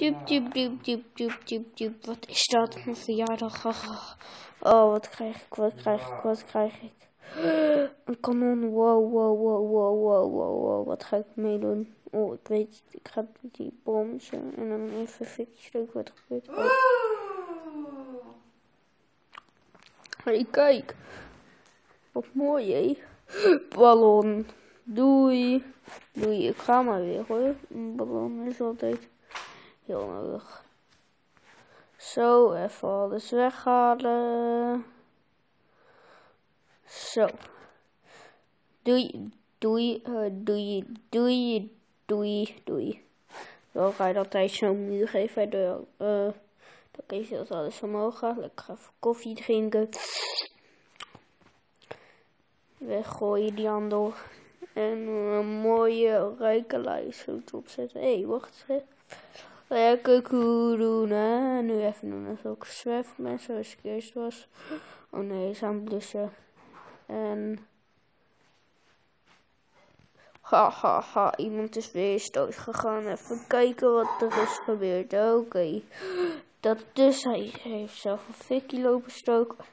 Diep, diep, diep, diep, diep, diep, diep. Wat is dat? Mijn verjaardag. Oh, wat krijg ik, wat krijg ik, wat krijg ik? Een kanon. Wow, wow, wow, wow, wow, wow, wow. Wat ga ik meedoen? Oh, ik weet, ik ga die zo en dan even fikjes leuk wat gebeurt. Oh. Hey, kijk. Wat mooi, hé. Ballon. Doei. Doei, ik ga maar weer hoor. Een ballon is altijd heel. Zo, even alles weghalen. Zo. Doei, doei, uh, doei, doei, doei, doei. Zo ga je dat tijd zo muur even door. Uh, dan kun je dat alles omhoog gaan. Lekker even koffie drinken. Weggooien die handel. En een mooie rijke lijst opzetten. Hé, hey, wacht eens. Lekker. Nu even doen alsof ik zwef ben zoals ik eerst was. Oh nee, is aan blussen. En... Ha, ha, ha. Iemand is weer stoot gegaan. Even kijken wat er is gebeurd. Oké. Dat dus, hij heeft zelf een fikkie lopen stoken.